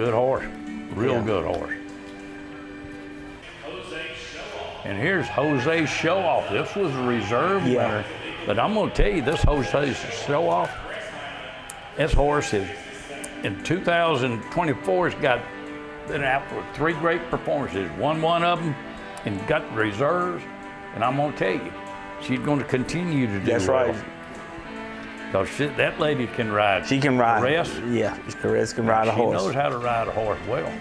good horse, real Yeah. good horse. And here's Jose Show Off. This was a reserve Yeah. winner, but I'm gonna tell you, this Jose Show Off, this horse is in 2024 has got been out with three great performances. Won one of them and got reserves. And I'm gonna tell you, she's gonna continue to do That's well. right. Cause she, that lady can ride. She can ride. Rest. Yeah, Caress can ride a horse. she knows how to ride a horse well.